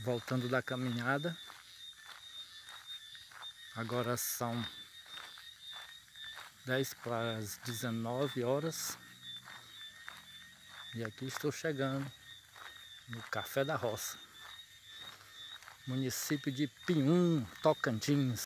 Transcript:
voltando da caminhada. Agora são 10 para as 19 horas. E aqui estou chegando no Café da Roça, município de Pinhum, Tocantins.